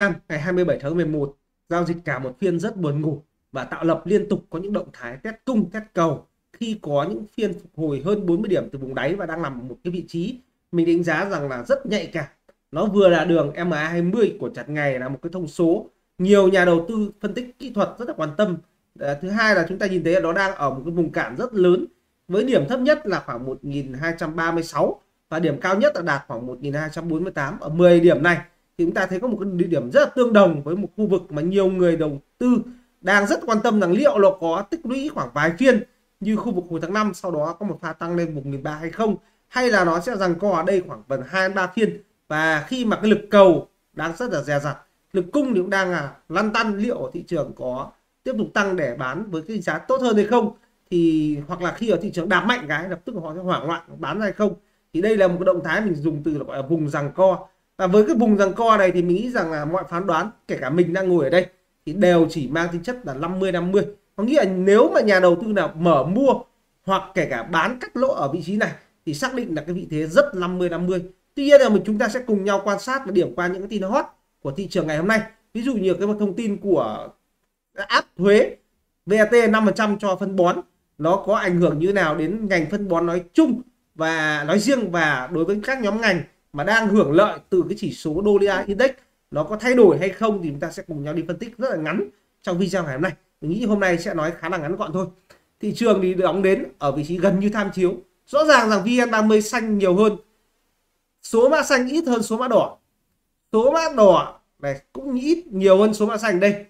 ngày 27 tháng 11 giao dịch cả một phiên rất buồn ngủ và tạo lập liên tục có những động thái test cung test cầu. Khi có những phiên phục hồi hơn 40 điểm từ vùng đáy và đang nằm một cái vị trí mình đánh giá rằng là rất nhạy cảm. Nó vừa là đường MA20 của chặt ngày là một cái thông số. Nhiều nhà đầu tư phân tích kỹ thuật rất là quan tâm. À, thứ hai là chúng ta nhìn thấy là nó đang ở một cái vùng cản rất lớn với điểm thấp nhất là khoảng 1236 và điểm cao nhất là đạt khoảng 1248 ở 10 điểm này thì chúng ta thấy có một cái địa điểm rất là tương đồng với một khu vực mà nhiều người đầu tư đang rất quan tâm rằng liệu nó có tích lũy khoảng vài phiên như khu vực hồi tháng 5 sau đó có một pha tăng lên 1.300 hay không, hay là nó sẽ rằng co ở đây khoảng gần 2 3 phiên. Và khi mà cái lực cầu đang rất là dè dặt, lực cung thì cũng đang là lăn tăn liệu thị trường có tiếp tục tăng để bán với cái giá tốt hơn hay không. Thì, hoặc là khi ở thị trường đạp mạnh cái, lập tức họ sẽ hoảng loạn bán hay không. Thì đây là một cái động thái mình dùng từ là, gọi là, vùng rằng co và với cái vùng rằng co này thì mình nghĩ rằng là mọi phán đoán, kể cả mình đang ngồi ở đây, thì đều chỉ mang tính chất là 50 50 có nghĩa là nếu mà nhà đầu tư nào mở mua hoặc kể cả bán cắt lỗ ở vị trí này, thì xác định là cái vị thế rất 50 50 tuy nhiên là mình, chúng ta sẽ cùng nhau quan sát và điểm qua những cái tin hot của thị trường ngày hôm nay. Ví dụ như cái một thông tin của áp thuế VAT 5% cho phân bón. Nó có ảnh hưởng như nào đến ngành phân bón nói chung và nói riêng và đối với các nhóm ngành? Mà đang hưởng lợi từ cái chỉ số đô index, nó có thay đổi hay không thì chúng ta sẽ cùng nhau đi phân tích rất là ngắn trong video ngày hôm nay. Mình nghĩ hôm nay sẽ nói khá là ngắn gọn thôi. Thị trường thì đóng đến ở vị trí gần như tham chiếu. Rõ ràng rằng VN30 xanh nhiều hơn. Số mã xanh ít hơn số mã đỏ. Số mã đỏ này cũng ít nhiều hơn số mã xanh đây.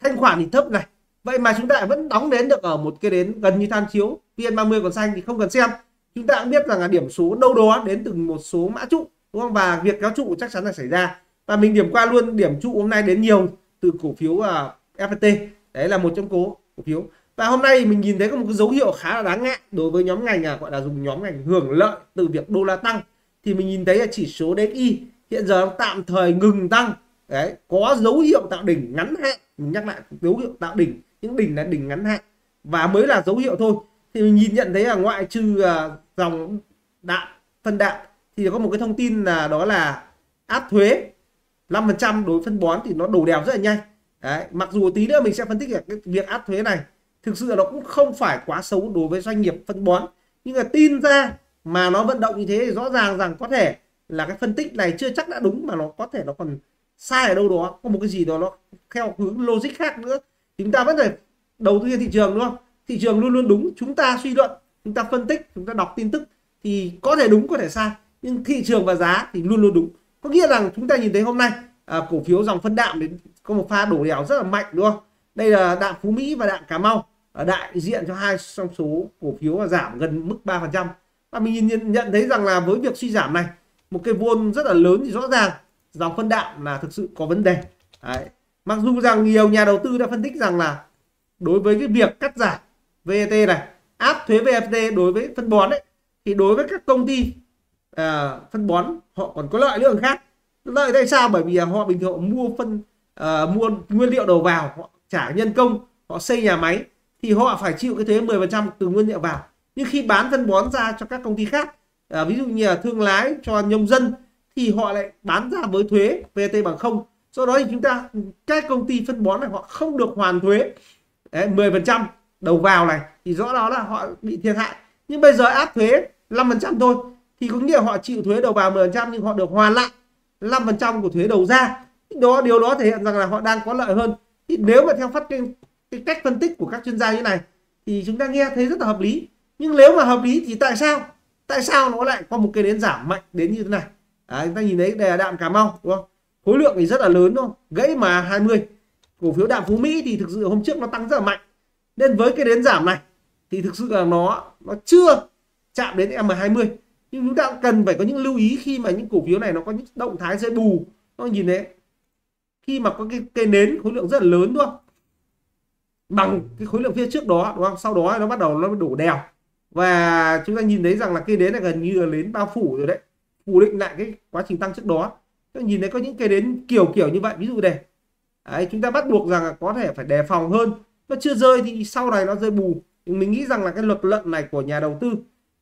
Thanh khoản thì thấp này. Vậy mà chúng ta vẫn đóng đến được ở một cái đến gần như tham chiếu. VN30 còn xanh thì không cần xem. Chúng ta cũng biết rằng là điểm số đâu đó đến từ một số mã trụ đúng không? Và việc kéo trụ chắc chắn là xảy ra. Và mình điểm qua luôn điểm trụ hôm nay đến nhiều từ cổ phiếu à, uh, FPT đấy là một trong cố cổ phiếu. Và hôm nay mình nhìn thấy có một cái dấu hiệu khá là đáng ngại đối với nhóm ngành à, gọi là dùng nhóm ngành hưởng lợi từ việc đô la tăng. Thì mình nhìn thấy là chỉ số DXY hiện giờ tạm thời ngừng tăng. Đấy có dấu hiệu tạo đỉnh ngắn hạn. Mình nhắc lại dấu hiệu tạo đỉnh những đỉnh là đỉnh ngắn hạn. Và mới là dấu hiệu thôi. Thì mình nhìn nhận thấy là ngoại trừ uh, dòng đạn phân đạn thì có một cái thông tin là đó là áp thuế 5% đối phân bón thì nó đổ đèo rất là nhanh. Đấy, mặc dù tí nữa mình sẽ phân tích cái việc áp thuế này thực sự nó cũng không phải quá xấu đối với doanh nghiệp phân bón. Nhưng mà tin ra mà nó vận động như thế thì rõ ràng rằng có thể là cái phân tích này chưa chắc đã đúng mà nó có thể nó còn sai ở đâu đó. Có một cái gì đó nó theo hướng logic khác nữa. Chúng ta vẫn phải đầu tư trên thị trường đúng không? Thị trường luôn luôn đúng. Chúng ta suy luận chúng ta phân tích chúng ta đọc tin tức thì có thể đúng có thể sai nhưng thị trường và giá thì luôn luôn đúng. Có nghĩa rằng chúng ta nhìn thấy hôm nay à, cổ phiếu dòng phân đạm đến có một pha đổ đèo rất là mạnh đúng không? Đây là đạm phú mỹ và đạm cà mau à, đại diện cho hai trong số cổ phiếu và giảm gần mức 3 phần trăm. Và mình nhìn nhận thấy rằng là với việc suy giảm này một cái vôn rất là lớn thì rõ ràng dòng phân đạm là thực sự có vấn đề. Đấy. mặc dù rằng nhiều nhà đầu tư đã phân tích rằng là đối với cái việc cắt giảm VAT này áp thuế VAT đối với phân bón đấy thì đối với các công ty à, phân bón họ còn có lợi lượng khác. Lợi tại sao? Bởi vì họ bình thường họ mua phân à, mua nguyên liệu đầu vào họ trả nhân công họ xây nhà máy thì họ phải chịu cái thuế 10% từ nguyên liệu vào. Nhưng khi bán phân bón ra cho các công ty khác à, ví dụ như là thương lái cho nông dân thì họ lại bán ra với thuế VAT bằng không. Do đó thì chúng ta các công ty phân bón này họ không được hoàn thuế Đấy, 10% đầu vào này thì rõ đó là họ bị thiệt hại. Nhưng bây giờ áp thuế 5% thôi thì có nghĩa họ chịu thuế đầu vào 10% nhưng họ được hoàn lại 5% của thuế đầu ra. Đó điều đó thể hiện rằng là họ đang có lợi hơn. Thì nếu mà theo phát cái, cái cách phân tích của các chuyên gia như này thì chúng ta nghe thấy rất là hợp lý. Nhưng nếu mà hợp lý thì tại sao? Tại sao nó lại có một cái đến giảm mạnh đến như thế này? À, chúng ta nhìn thấy đề đạm cà mau đúng không? Khối lượng thì rất là lớn thôi gãy mà 20 cổ phiếu đạm phú mỹ thì thực sự hôm trước nó tăng rất là mạnh. Nên với cái đến giảm này thì thực sự là nó nó chưa chạm đến M20 nhưng chúng ta cần phải có những lưu ý khi mà những cổ phiếu này nó có những động thái rơi bù. Nó nhìn thấy khi mà có cái cây nến khối lượng rất là lớn đúng không? Bằng cái khối lượng phía trước đó đúng không? Sau đó nó bắt đầu nó đổ đèo. Và chúng ta nhìn thấy rằng là cây nến này gần như là đến bao phủ rồi đấy. Phủ định lại cái quá trình tăng trước đó. Chúng ta nhìn thấy có những cây nến kiểu kiểu như vậy. Ví dụ này đấy, chúng ta bắt buộc rằng là có thể phải đề phòng hơn. Nó chưa rơi thì sau này nó rơi bù. Mình nghĩ rằng là cái luật lận này của nhà đầu tư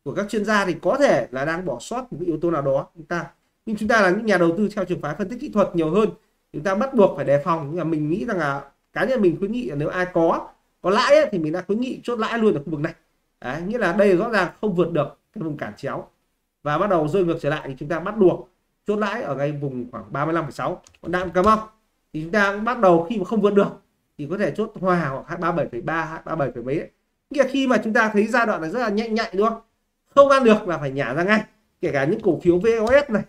của các chuyên gia thì có thể là đang bỏ sót một yếu tố nào đó chúng ta. Nhưng chúng ta là những nhà đầu tư theo trường phái phân tích kỹ thuật nhiều hơn chúng ta bắt buộc phải đề phòng. Nhưng mà mình nghĩ rằng là cá nhân mình khuyến nghị là nếu ai có có lãi ấy, thì mình đã khuyến nghị chốt lãi luôn ở khu vực này. Đấy, nghĩa là đây rõ ràng không vượt được cái vùng cản chéo. Và bắt đầu rơi ngược trở lại thì chúng ta bắt buộc chốt lãi ở ngay vùng khoảng 35,6 còn đạm cà mau thì chúng ta bắt đầu khi mà không vượt được thì có thể chốt hòa hoặc 37,3 37, mấy đấy. Nghĩa là khi mà chúng ta thấy giai đoạn này rất là nhạy nhạy đúng không? Không ăn được là phải nhả ra ngay. Kể cả những cổ phiếu VOS này.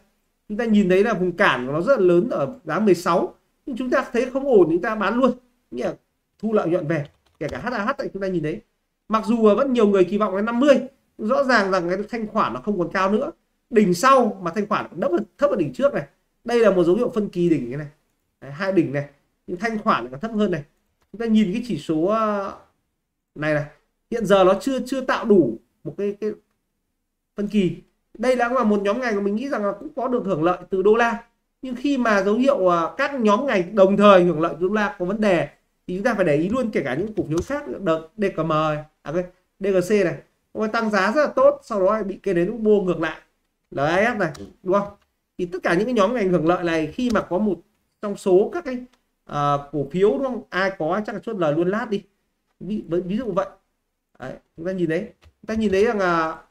Chúng ta nhìn thấy là vùng cản của nó rất là lớn ở giá 16 nhưng chúng ta thấy không ổn chúng ta bán luôn. Nghĩa là thu lợi nhuận về. Kể cả HAH tại chúng ta nhìn thấy. Mặc dù vẫn nhiều người kỳ vọng đến 50 rõ ràng rằng cái thanh khoản nó không còn cao nữa. Đỉnh sau mà thanh khoản thấp hơn thấp hơn đỉnh trước này. Đây là một dấu hiệu phân kỳ đỉnh cái này. Đấy, hai đỉnh này. Nhưng thanh khoản còn thấp hơn này. Chúng ta nhìn cái chỉ số ờ, này này. Hiện giờ nó chưa chưa tạo đủ một cái, cái phân kỳ. Đây là một nhóm ngành mà mình nghĩ rằng là cũng có được hưởng lợi từ đô la. Nhưng khi mà dấu hiệu ờ, các nhóm ngành đồng thời hưởng lợi từ đô la có vấn đề thì chúng ta phải để ý luôn kể cả những cổ phiếu khác đợt DKM à DGC này nó tăng giá rất là tốt sau đó bị cây đến mua ngược lại. LAF này đúng không? Thì tất cả những cái nhóm ngành hưởng lợi này khi mà có một trong số các cái uh, cổ phiếu đúng không? Ai có chắc là chốt lời luôn lát đi. Ví, ví dụ vậy. Đấy, chúng ta nhìn đấy. Chúng ta nhìn thấy rằng là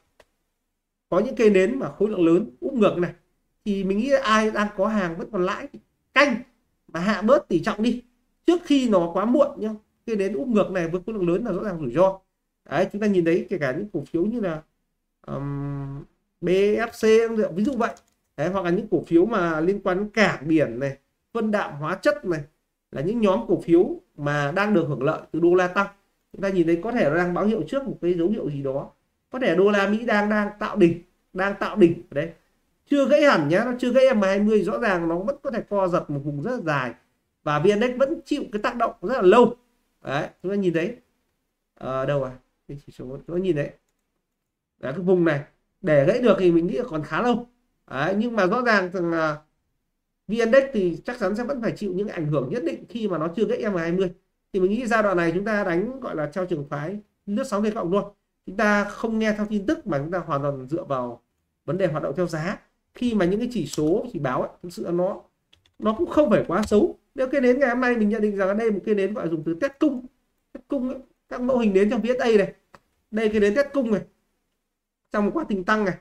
có những cây nến mà khối lượng lớn úp ngược này thì mình nghĩ ai đang có hàng vẫn còn lãi canh mà hạ bớt tỷ trọng đi. Trước khi nó quá muộn nhá cây nến úp ngược này với khối lượng lớn là rõ ràng rủi ro. Đấy chúng ta nhìn thấy kể cả những cổ phiếu như là um, BFC ví dụ vậy. Đấy, hoặc là những cổ phiếu mà liên quan đến cảng biển này phân đạm hóa chất này là những nhóm cổ phiếu mà đang được hưởng lợi từ đô la tăng. Chúng ta nhìn thấy có thể đang báo hiệu trước một cái dấu hiệu gì đó có thể đô la Mỹ đang đang tạo đỉnh đang tạo đỉnh ở đây. Chưa gãy hẳn nhé nó chưa gãy M20 rõ ràng nó vẫn có thể co giật một vùng rất là dài. Và VN Index vẫn chịu cái tác động rất là lâu. Đấy chúng ta nhìn thấy. À, đâu à? Cái chỉ số chúng ta nhìn đấy là cái vùng này để gãy được thì mình nghĩ là còn khá lâu. Đấy, nhưng mà rõ ràng rằng là VN Index thì chắc chắn sẽ vẫn phải chịu những ảnh hưởng nhất định khi mà nó chưa gãy M20 thì mình nghĩ giai đoạn này chúng ta đánh gọi là theo trường phái lướt sóng lên cộng luôn chúng ta không nghe theo tin tức mà chúng ta hoàn toàn dựa vào vấn đề hoạt động theo giá. Khi mà những cái chỉ số chỉ báo ấy, thực sự nó nó cũng không phải quá xấu. Nếu cái nến ngày hôm nay mình nhận định rằng ở đây một cái nến gọi dùng từ test cung test cung ấy. các mẫu hình nến trong phía tây này. Đây cái nến test cung này. Trong một quá trình tăng này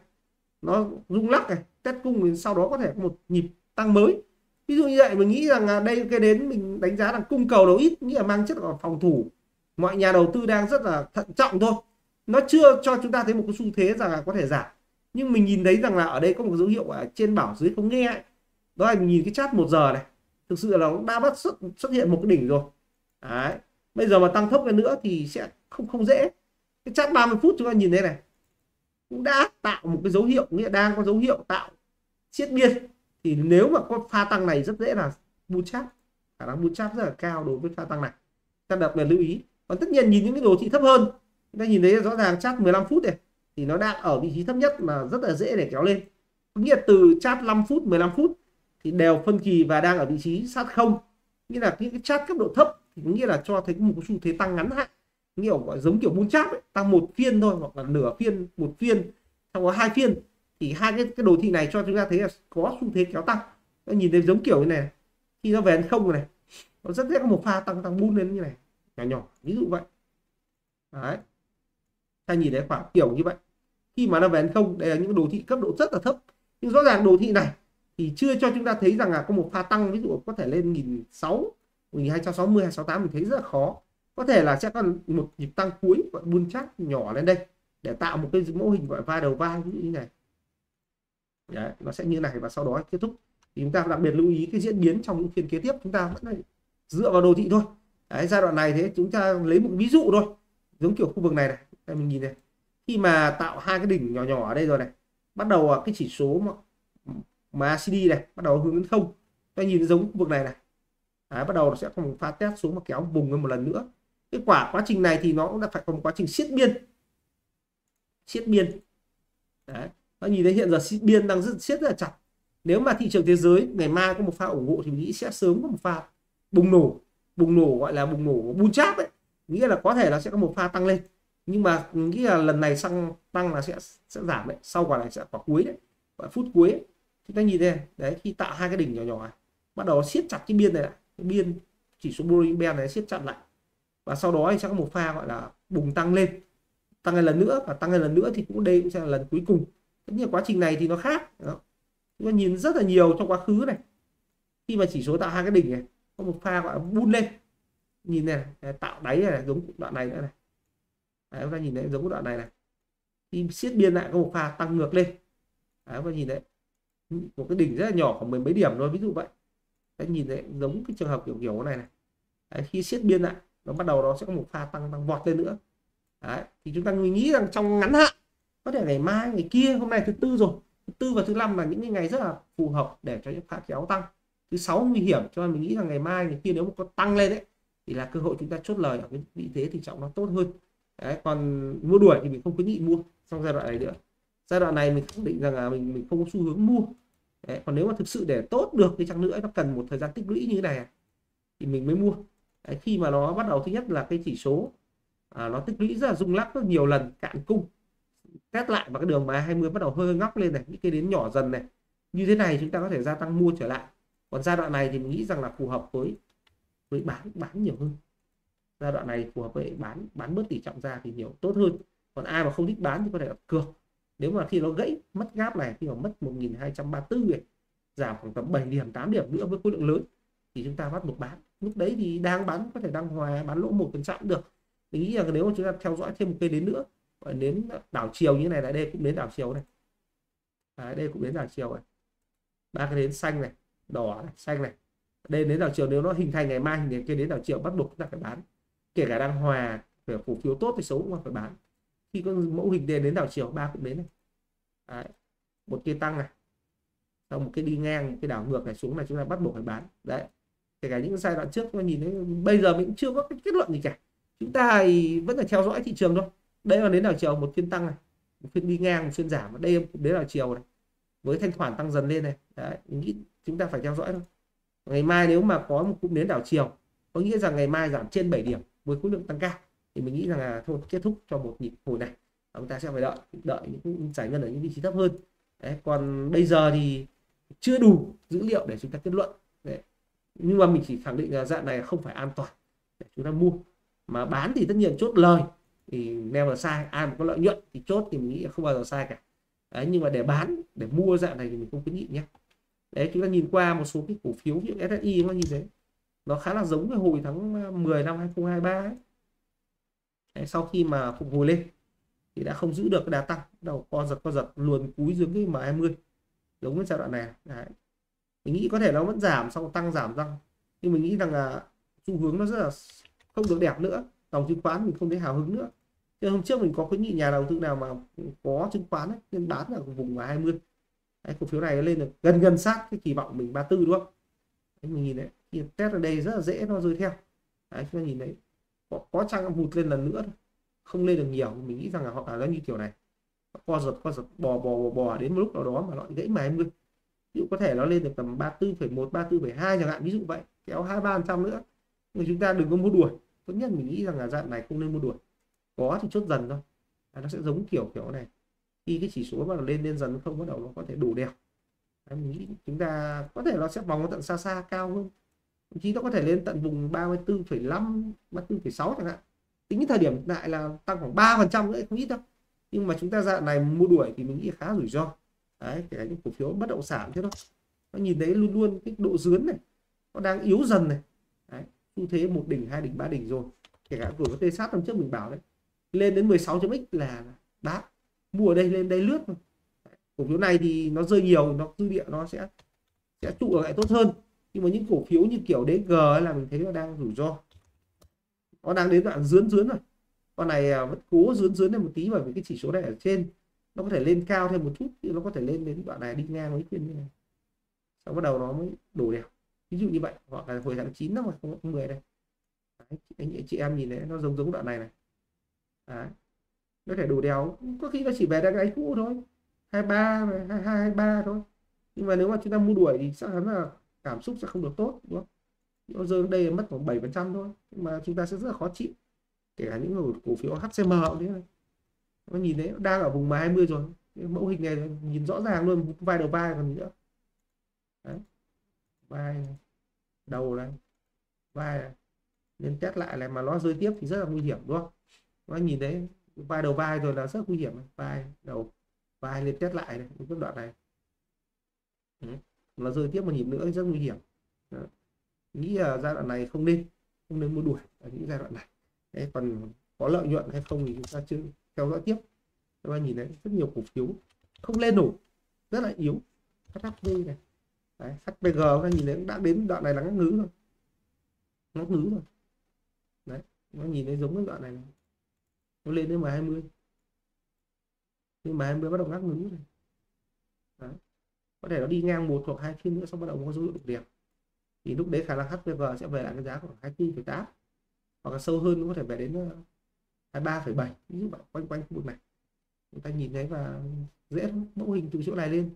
nó rung lắc này test cung thì sau đó có thể có một nhịp tăng mới. Ví dụ như vậy mình nghĩ rằng đây cái đến mình đánh giá là cung cầu đầu ít nghĩa là mang chất là phòng thủ. Mọi nhà đầu tư đang rất là thận trọng thôi nó chưa cho chúng ta thấy một cái xu thế rằng là có thể giảm. Nhưng mình nhìn thấy rằng là ở đây có một dấu hiệu ở trên bảo dưới không nghe ấy. đó là mình nhìn cái chat một giờ này. Thực sự là nó đã bắt xuất, xuất hiện một cái đỉnh rồi. Đấy. Bây giờ mà tăng thấp lên nữa thì sẽ không không dễ. Cái chat 30 phút chúng ta nhìn thấy này cũng đã tạo một cái dấu hiệu nghĩa đang có dấu hiệu tạo chiết biên. Thì nếu mà có pha tăng này rất dễ là bu chát. Khả năng bu chát rất là cao đối với pha tăng này. Ta đặc biệt lưu ý. Còn tất nhiên nhìn những cái đồ thị thấp hơn ta nhìn thấy rõ ràng chat 15 phút này thì nó đang ở vị trí thấp nhất mà rất là dễ để kéo lên. Nghĩa là từ chat 5 phút 15 phút thì đều phân kỳ và đang ở vị trí sát không. Nghĩa là những cái chat cấp độ thấp thì nghĩa là cho thấy một xu thế tăng ngắn hạn. Nghĩa gọi giống kiểu bull chat ấy, tăng một phiên thôi hoặc là nửa phiên một phiên xong có hai phiên. Thì hai cái, cái đồ thị này cho chúng ta thấy là có xu thế kéo tăng. Nó nhìn thấy giống kiểu như này khi nó về không này nó rất dễ có một pha tăng tăng bun lên như này nhỏ nhỏ ví dụ vậy. Đấy ta nhìn thấy khoảng kiểu như vậy. Khi mà nó về không đây là những đồ thị cấp độ rất là thấp. Nhưng rõ ràng đồ thị này thì chưa cho chúng ta thấy rằng là có một pha tăng ví dụ có thể lên nghìn sáu nghìn hai trăm sáu mươi hai sáu tám mình thấy rất là khó. Có thể là sẽ có một nhịp tăng cuối gọi bull chart nhỏ lên đây để tạo một cái mô hình gọi vai đầu vai như thế này. Đấy, nó sẽ như này và sau đó kết thúc. Thì chúng ta đặc biệt lưu ý cái diễn biến trong những phiên kế tiếp chúng ta vẫn dựa vào đồ thị thôi. Đấy, giai đoạn này thế chúng ta lấy một ví dụ thôi. Giống kiểu khu vực này này đây mình nhìn này. Khi mà tạo hai cái đỉnh nhỏ nhỏ ở đây rồi này bắt đầu cái chỉ số mà, mà CD này bắt đầu hướng đến không. Ta nhìn giống khu vực này này. Đấy, bắt đầu nó sẽ có một pha test xuống mà kéo bùng lên một lần nữa. Kết quả quá trình này thì nó cũng đã phải có một quá trình siết biên. Siết biên. Đấy nó nhìn thấy hiện giờ biên đang rất siết rất là chặt. Nếu mà thị trường thế giới ngày mai có một pha ủng hộ thì nghĩ sẽ sớm có một pha bùng nổ. Bùng nổ gọi là bùng nổ bull chát đấy nghĩa là có thể là sẽ có một pha tăng lên nhưng mà nghĩ là lần này xăng tăng là sẽ sẽ giảm đấy sau quả này sẽ quả cuối đấy quả phút cuối ấy. chúng ta nhìn đây đấy khi tạo hai cái đỉnh nhỏ nhỏ này bắt đầu siết chặt cái biên này lại cái biên chỉ số Bollinger Band này siết chặt lại. Và sau đó thì sẽ có một pha gọi là bùng tăng lên. Tăng lên lần nữa và tăng lên lần nữa thì cũng đây cũng sẽ là lần cuối cùng. Tất nhiên quá trình này thì nó khác đó. chúng ta nhìn rất là nhiều trong quá khứ này. Khi mà chỉ số tạo hai cái đỉnh này có một pha gọi là bun lên. Nhìn này, này tạo đáy này, này giống đoạn này nữa này đấy, chúng ta nhìn thấy giống đoạn này này. Khi siết biên lại có một pha tăng ngược lên. Đấy, chúng ta nhìn đấy một cái đỉnh rất là nhỏ khoảng mười mấy điểm thôi ví dụ vậy. Đấy, nhìn thấy giống cái trường hợp kiểu kiểu này này. Đấy, khi siết biên lại nó bắt đầu nó sẽ có một pha tăng tăng vọt lên nữa. Đấy, thì chúng ta nghĩ rằng trong ngắn hạn có thể ngày mai ngày kia hôm nay thứ tư rồi. Thứ tư và thứ năm là những ngày rất là phù hợp để cho những pha kéo tăng. Thứ sáu nguy hiểm cho nên mình nghĩ rằng ngày mai ngày kia nếu mà có tăng lên đấy thì là cơ hội chúng ta chốt lời ở cái vị thế thì trọng nó tốt hơn đấy, còn mua đuổi thì mình không khuyến nghị mua trong giai đoạn này nữa. Giai đoạn này mình khẳng định rằng là mình mình không có xu hướng mua. Đấy, còn nếu mà thực sự để tốt được thì chăng nữa nó cần một thời gian tích lũy như thế này à, thì mình mới mua. Đấy, khi mà nó bắt đầu thứ nhất là cái chỉ số à, nó tích lũy rất là rung lắc rất nhiều lần cạn cung test lại và cái đường mà 20 bắt đầu hơi ngóc lên này những cái đến nhỏ dần này. Như thế này chúng ta có thể gia tăng mua trở lại. Còn giai đoạn này thì mình nghĩ rằng là phù hợp với với bán bán nhiều hơn giai đoạn này phù hợp với bán bán bớt tỷ trọng ra thì nhiều tốt hơn. Còn ai mà không thích bán thì có thể đặt cược. Nếu mà khi nó gãy mất gáp này khi mà mất 1234 này giảm khoảng tầm 7 điểm 8 điểm nữa với khối lượng lớn thì chúng ta bắt buộc bán. Lúc đấy thì đang bán có thể đang hòa bán lỗ một phần trăm được. Mình nghĩ là nếu mà chúng ta theo dõi thêm một cây đến nữa và đến đảo chiều như này là đây cũng đến đảo chiều này. À, đây cũng đến đảo chiều này. Ba cái đến xanh này đỏ này, xanh này. Đây đến đảo chiều nếu nó hình thành ngày mai thì cái đến đảo chiều bắt buộc chúng ta phải bán kể cả đang hòa về cổ phiếu tốt thì xấu cũng phải bán. Khi có mẫu hình đến đến đảo chiều, ba cũng đến này Đấy. một kia tăng này. Sau một cái đi ngang một cái đảo ngược này xuống này chúng ta bắt buộc phải bán. Đấy, kể cả những giai đoạn trước nó nhìn thấy, bây giờ mình cũng chưa có cái kết luận gì cả. Chúng ta vẫn phải theo dõi thị trường thôi. Đây là đến đảo chiều, một phiên tăng này, một phiên đi ngang, một phiên giảm. Đây đến đảo chiều này. Với thanh khoản tăng dần lên này. Đấy nghĩ chúng ta phải theo dõi thôi. Ngày mai nếu mà có một cụm đến đảo chiều, có nghĩa rằng ngày mai giảm trên 7 điểm với khối lượng tăng cao. Thì mình nghĩ rằng là thôi, kết thúc cho một nhịp hồi này. Chúng ta sẽ phải đợi đợi những giải ngân ở những vị trí thấp hơn. Đấy, còn bây giờ thì chưa đủ dữ liệu để chúng ta kết luận. Đấy. nhưng mà mình chỉ khẳng định là dạng này không phải an toàn để chúng ta mua. Mà bán thì tất nhiên chốt lời. Thì neo là sai, ai mà có lợi nhuận thì chốt thì mình nghĩ là không bao giờ sai cả. Đấy, nhưng mà để bán, để mua dạng này thì mình không khuyến nghị nhé. Đấy, chúng ta nhìn qua một số cái cổ phiếu như SSI nó như thế nó khá là giống cái hồi tháng ờ, 10 năm 2023 ấy. Đấy, sau khi mà phục hồi lên thì đã không giữ được cái đà tăng đầu co giật co giật luồn cúi dưới cái M20 giống với giai đoạn này Đấy. mình nghĩ có thể nó vẫn giảm sau tăng giảm răng nhưng mình nghĩ rằng là xu hướng nó rất là không được đẹp nữa. Dòng chứng khoán mình không thấy hào hứng nữa. Thế hôm trước mình có khuyến nghị nhà đầu tư nào mà có chứng khoán ấy, nên bán ở vùng mà 20 đấy, cổ phiếu này lên được gần gần sát cái kỳ vọng mình 34 đúng không? Đấy, mình nhìn đấy khi test ở đây rất là dễ nó rơi theo. Đấy, chúng ta nhìn đấy có, có chăng hụt lên lần nữa không lên được nhiều. Mình nghĩ rằng là họ là như kiểu này. Co giật co giật bò bò bò, bò đến một lúc nào đó mà nó gãy mà 20 ví dụ có thể nó lên được tầm 34,1 34,2 chẳng hạn ví dụ vậy kéo 23 trăm nữa. Nhưng chúng ta đừng có mua đuổi. Tốt nhất mình nghĩ rằng là dạng này không nên mua đuổi. Có thì chốt dần thôi. À, nó sẽ giống kiểu kiểu này. Khi cái chỉ số mà lên lên dần không bắt đầu nó có thể đủ đẹp à, mình nghĩ chúng ta có thể nó sẽ vòng tận xa xa cao hơn chí nó có thể lên tận vùng 34,5 34,6 chẳng hạn. Tính cái thời điểm lại là tăng khoảng 3 phần trăm nữa không ít đâu. Nhưng mà chúng ta dạng này mua đuổi thì mình nghĩ khá rủi ro. Đấy kể cả những cổ phiếu bất động sản thế đó nó nhìn thấy luôn luôn cái độ dướn này nó đang yếu dần này. Đấy xu thế một đỉnh hai đỉnh ba đỉnh rồi. Kể cả của tê sát hôm trước mình bảo đấy lên đến 16 x là đá mua ở đây lên đây lướt cổ phiếu này thì nó rơi nhiều nó dư địa nó sẽ sẽ trụ ở lại tốt hơn nhưng mà những cổ phiếu như kiểu DG là mình thấy nó đang rủi ro. Nó đang đến đoạn dướn dướn rồi. Con này à, vẫn cố dướn dướn lên một tí bởi vì cái chỉ số này ở trên nó có thể lên cao thêm một chút thì nó có thể lên đến đoạn này đi ngang với phiên như này. Sau bắt đầu nó mới đổ đèo. ví dụ như vậy hoặc là hồi tháng 9 năm 2010 đây. Đấy, anh chị em nhìn thấy nó giống giống đoạn này này. Đấy. nó thể đổ đèo có khi nó chỉ về đang cái cũ thôi. 23 22 23 thôi. Nhưng mà nếu mà chúng ta mua đuổi thì chắc chắn là cảm xúc sẽ không được tốt, đúng không nó rơi đây mất khoảng 7 phần trăm thôi, nhưng mà chúng ta sẽ rất là khó chịu kể cả những cổ phiếu HCM cũng thế này nó nhìn thấy đang ở vùng 20 rồi mẫu hình này nhìn rõ ràng luôn vai đầu vai còn gì nữa Đấy. vai này. đầu này, vai này. nên test lại này mà nó rơi tiếp thì rất là nguy hiểm, đúng không nó nhìn thấy vai đầu vai rồi là rất nguy hiểm vai, đầu, vai lên test lại này cái đoạn này ừ nó rơi tiếp một nhịp nữa rất nguy hiểm. Đó. nghĩ là giai đoạn này không nên không nên mua đuổi ở những giai đoạn này. Đấy, còn có lợi nhuận hay không thì chúng ta chưa theo dõi tiếp. Các bạn nhìn thấy rất nhiều cổ phiếu không lên nổi rất là yếu. HHV này. Đấy, HPG các nhìn thấy đã đến đoạn này là ngắt ngứ rồi. Ngắt ngứ rồi. Đấy nó nhìn thấy giống cái đoạn này, này. nó lên đến M20 nhưng mà 20 bắt đầu ngắt ngứ rồi. Đấy có thể nó đi ngang một hoặc hai phiên nữa xong bắt đầu có dấu hiệu đục điểm. Thì lúc đấy khả năng HPG sẽ về lại cái giá khoảng 24,8 hoặc là sâu hơn nó có thể về đến ờ, 23,7 ví dụ vậy quanh quanh khu vực này. Chúng ta nhìn thấy và dễ mẫu hình từ chỗ này lên.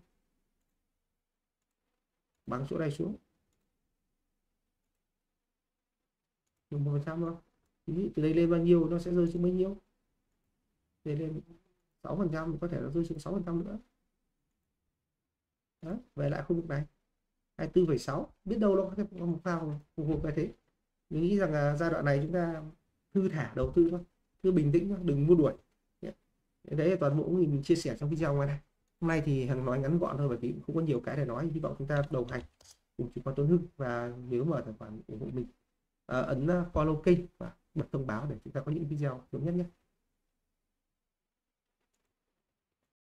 Bằng chỗ này xuống. Một phần trăm thôi. Từ đây lên bao nhiêu nó sẽ rơi xuống bao nhiêu? Đây lên 6 phần trăm có thể nó rơi xuống 6 phần trăm nữa đó, về lại khu vực này. 24,6 biết đâu nó có cái một pha phục hồi cái thế. Mình nghĩ rằng là giai đoạn này chúng ta thư thả đầu tư thôi cứ bình tĩnh thôi đừng mua đuổi. Đấy là toàn bộ mình chia sẻ trong video này. Hôm nay thì hằng nói ngắn gọn thôi bởi vì không có nhiều cái để nói. Hy vọng chúng ta đồng hành cùng chứng khoán Tuấn Hưng. Và nếu mở tài khoản ủng hộ mình à, ấn à, follow kênh và bật thông báo để chúng ta có những video sớm nhất nhé.